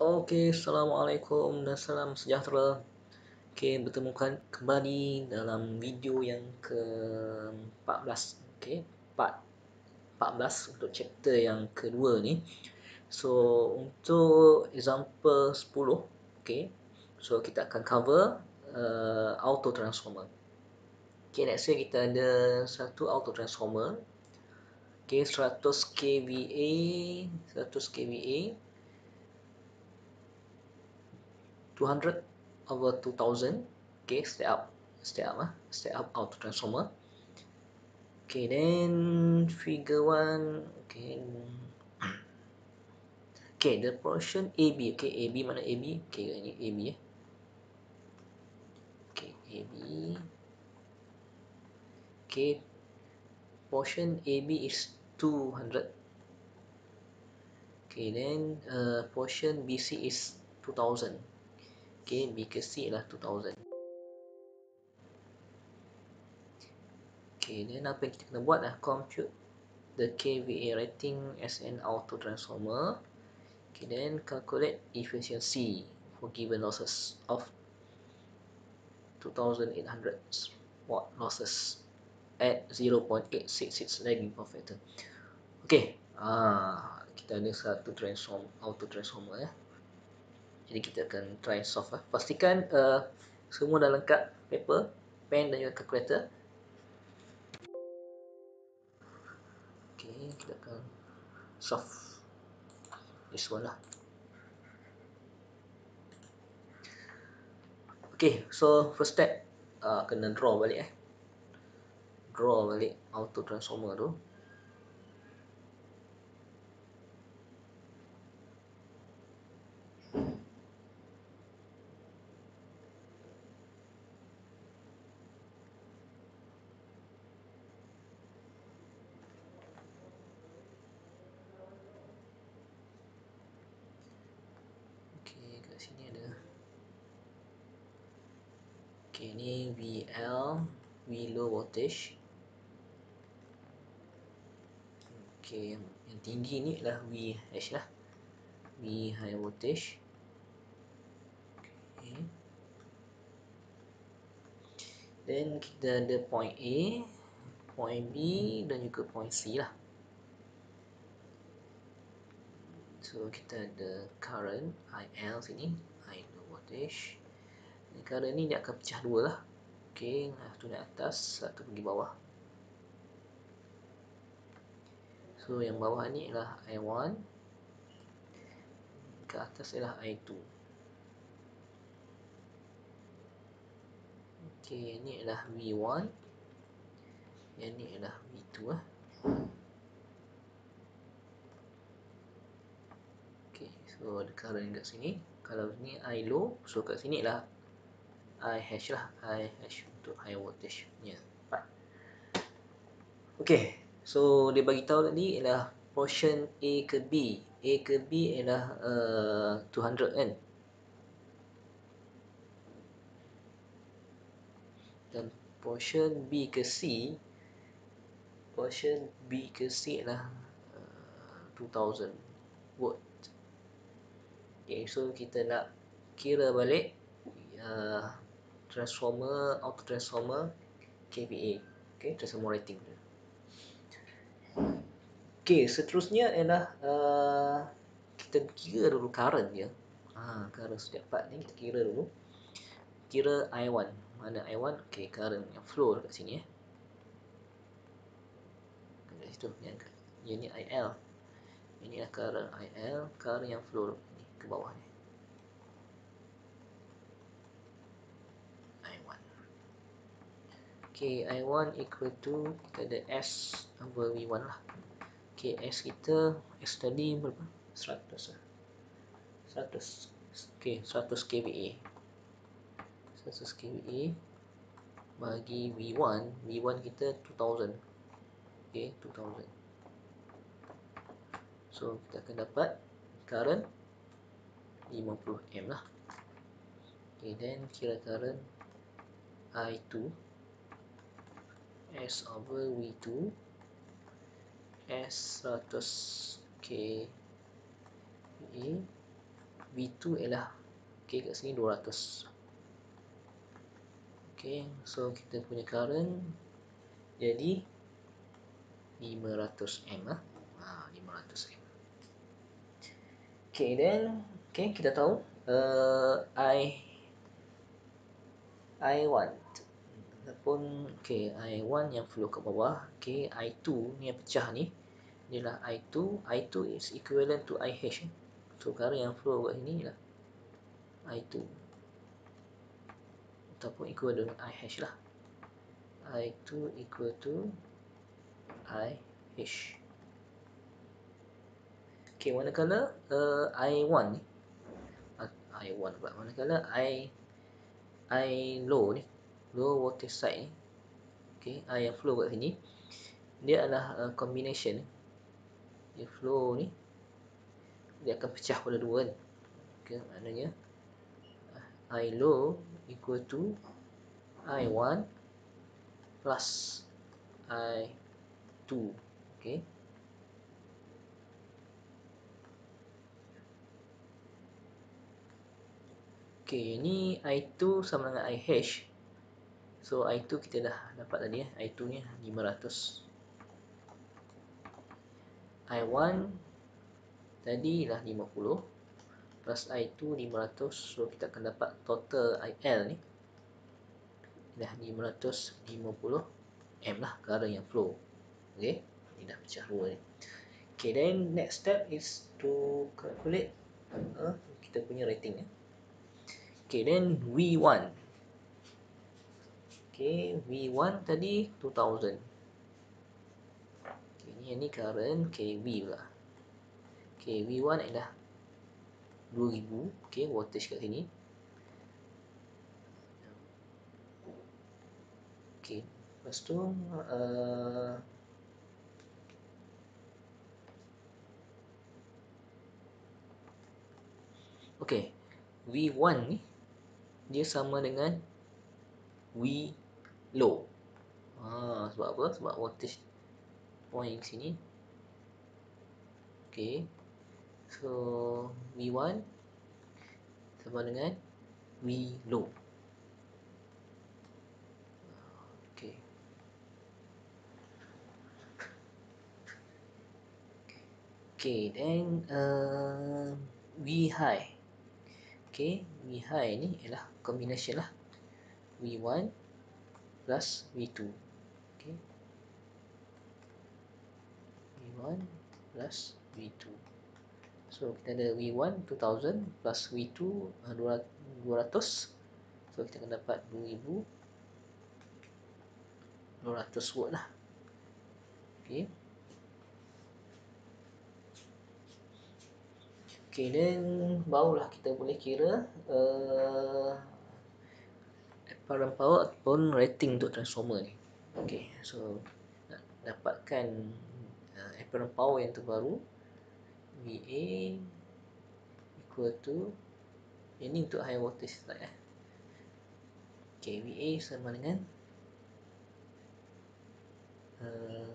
Okey, Assalamualaikum dan salam sejahtera. Okey, bertemu kembali dalam video yang ke-14. Okey, part 14 untuk chapter yang kedua ni. So, untuk example 10, okey. So, kita akan cover uh, auto transformer. Okey, let's say kita ada satu auto transformer. Okey, 100 kVA, 100 kVA 200 over 2000 okay step up step up ah. Step up auto transformer. Okay then figure 1 okay. Okay the portion AB okay AB mana AB okay ini AB eh. Okay AB okay portion AB is 200 okay then uh, portion BC is 2000 okay B ke C lah 2000 okay then apa yang kita kena buat lah? Compute the kVA rating as an auto transformer. Okay then calculate efficiency for given losses of 2800 watt losses at 0.866 lagging power factor okay ah kita ada satu transform auto transformer ya eh. Jadi kita akan try solve lah. Pastikan uh, semua dah lengkap paper, pen dan juga calculator. Okay, kita akan solve this one lah. Okay, so first step uh, kena draw balik eh. Draw balik auto transformer tu. Okay, ni VL, V low voltage. Okay, yang, tinggi ni adalah VH lah. V high voltage. Okay. Then kita ada point A, point B dan juga point C lah. So kita ada current IL sini, high low voltage kerana ni dia akan pecah dua lah. Ok satu naik atas satu pergi bawah. So yang bawah ni adalah I1 ke atas adalah I2 ok yang ni adalah V1 yang ni adalah V2 lah so ada current kat sini. Kalau ni I low so kat sini adalah I hash lah. I hash untuk high voltage nya part. Ok so dia bagi tahu tadi ialah portion A ke B. A ke B ialah uh, 200 kan? Dan portion B ke C portion B ke C ialah uh, 2000 watt ok so kita nak kira balik uh, transformer auto transformer kVA okey transformer rating okey seterusnya ialah uh, kita kira dulu current dia ha current setiap part ni kita kira dulu. Kira I1 mana I1 okey current yang flow dekat sini eh. Kat situ yang yang ni IL ini adalah current IL current yang flow ke bawah ni Okay, I1 equal to kita ada S over V1 lah. Okay, S kita S tadi berapa? 100 lah. 100. Okay, 100 kVA. 100 kVA bagi V1. V1 kita 2000. Okay, 2000. So, kita akan dapat current 50 M lah. Okay, then kira current I2 S over V2 S 100 K E V2 ialah okey kat sini 200 okey so kita punya current jadi 500 M lah. Ha, 500 M. Okey then okey kita tahu uh, I I1 ataupun okey I1 yang flow ke bawah. Okey I2 ni yang pecah ni inilah I2 I2 is equivalent to IH so current yang flow kat sini lah. I2 ataupun equal dengan IH lah. I2 equal to IH ok manakala uh, I1 ni I1 pula manakala I I low ni low voltage side ni ok I yang flow kat sini dia adalah uh, combination dia flow ni dia akan pecah pada dua kan okay, maknanya I low equal to I1 plus I2 okay Okay, ni I2 sama dengan IH. So, I2 kita dah dapat tadi. Eh. I2 ni 500. I1 tadi lah 50 plus I2 500 so kita akan dapat total IL ni dah 550 M lah current yang flow ok ni dah pecah dua ni ok then next step is to calculate uh, kita punya rating ya. Ok then V1 ok V1 tadi 2000 ok ni ni current KV pula. Okay, V1 adalah 2000 okay, voltage kat sini. Okay, lepas tu uh, okay, V1 ni dia sama dengan V low ha, sebab apa? sebab voltage point sini okay So V1 sama dengan V low. Okay. Then uh, V high. Okay, High ni ialah combination lah. V1 plus V2. Okay. V1 plus V2. So kita ada V1 2000 plus V2 200 So kita akan dapat 2000 200 watt lah Okay Okay then barulah kita boleh kira uh, apparent power ataupun rating untuk transformer ni Okay so nak dapatkan uh, apparent power yang terbaru VA equal to ini untuk high voltage side eh. Okay, VA sama dengan uh,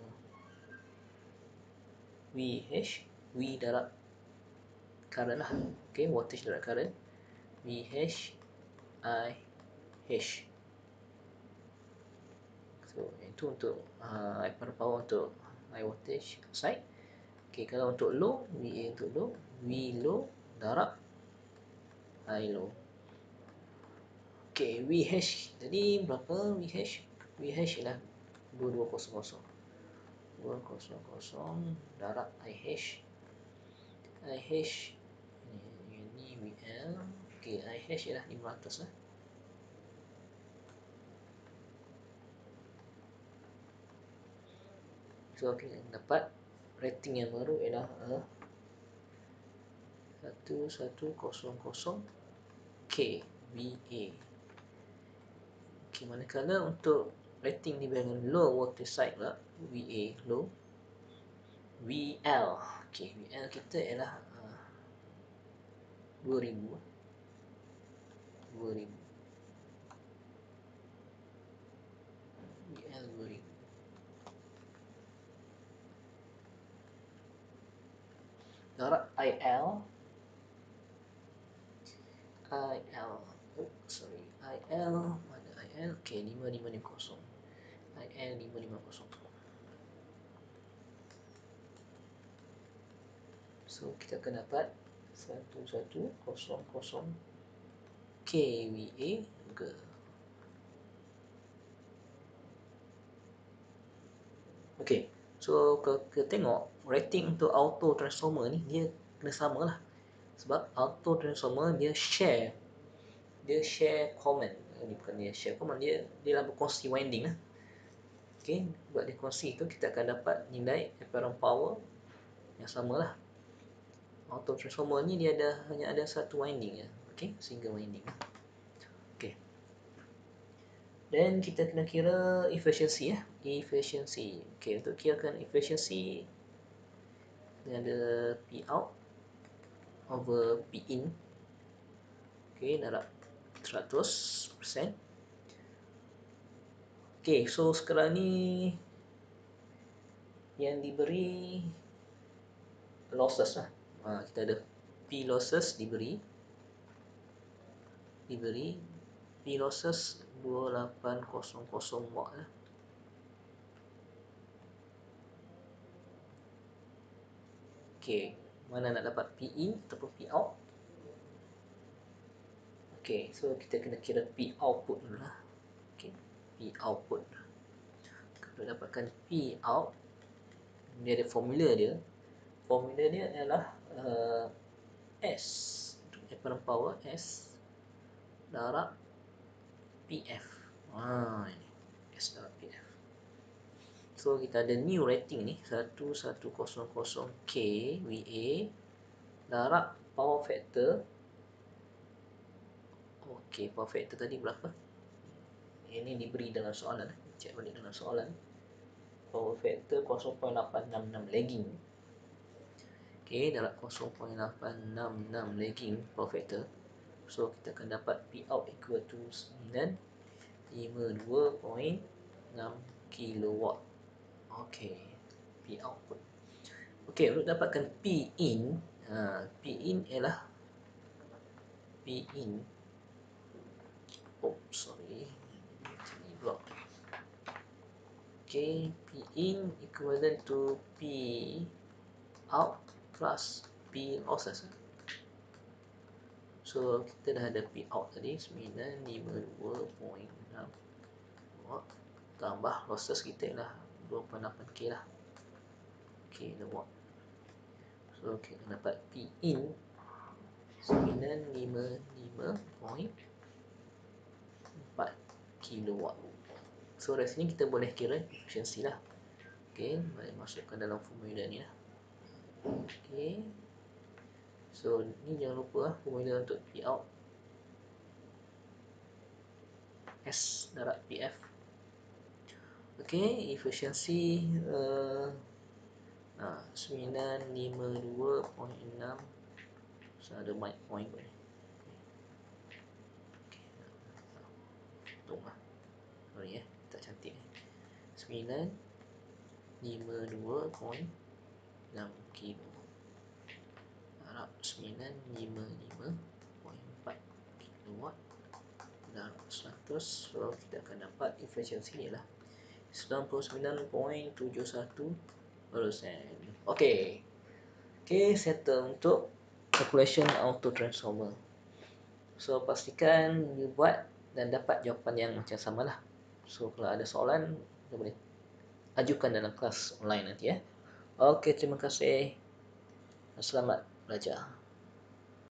VH V darab current lah. Okay, voltage darab current VH I H. So, itu untuk uh, power untuk high voltage side. Okey, kalau untuk low, VA untuk low, V low darab I low. Okey, VH tadi berapa VH? VH ialah 2200. 2200 darab IH. IH VL. Okey, IH ialah 500 lah. So, okay, dapat rating yang baru ialah uh, 1100 kVA ok manakala untuk rating di bahagian low voltage side pula VA low VL ok VL kita ialah 2000 2000 VL 2000 darab IL IL oh, sorry. IL mana IL ok 5550 IL 5550 so kita akan dapat 1100 KVA ke Okay, so kita tengok rating untuk auto transformer ni dia kena sama lah. Sebab auto transformer dia share dia share common ni bukan dia share common dia dia lah berkongsi winding lah. Okay, buat dia kongsi tu kita akan dapat nilai apparent power yang sama lah auto transformer ni dia ada hanya ada satu winding ya. Okay, single winding. Okay. dan kita kena kira efficiency ya. Efficiency. Okay, untuk kirakan efficiency dia ada P out over P in. Okay darab 100% okay so sekarang ni yang diberi losses lah ha, kita ada P losses diberi diberi P losses 2800 watt lah Okay, mana nak dapat P in ataupun P out? Okay, so kita kena kira P output lah. Okay, P output. Kita dapatkan P out, dia ada formula dia. Formula dia adalah uh, S, apparent power S darab PF. Ha, ini. S darab PF. So kita ada new rating ni 1100K VA darab power factor. Okey, power factor tadi berapa? Ini diberi dalam soalan. Cek balik dalam soalan. Power factor 0.866 lagging. Okey, darab 0.866 lagging power factor. So kita akan dapat P out equal to 952.6 kilowatt. Okey. P output. Okey, untuk dapatkan P in, ha, P in ialah P in. Oh, sorry. Ini. Okey, P in equivalent to P out plus P losses. So, kita dah ada P out tadi 952.6 tambah losses kita lah 28k lah. Ok the watt. So kita dapat P in 955.4 kilowatt so dari sini kita boleh kira efficiency lah. Ok boleh masukkan dalam formula ni lah ok so ni jangan lupa lah formula untuk P out. S darab PF ok efisiensi uh, nah, 952.6 so ada mic point pun Tunggu lah Sorry eh Tak cantik eh. 9 52.6 6 kilo Harap 9.55.4 kilo watt dan 100 so kita akan dapat efisiensi ni lah 99.71 persen. Ok ok settle untuk calculation auto transformer. So pastikan you buat dan dapat jawapan yang macam sama lah so kalau ada soalan kita boleh ajukan dalam kelas online nanti ya. Okay, terima kasih. Selamat belajar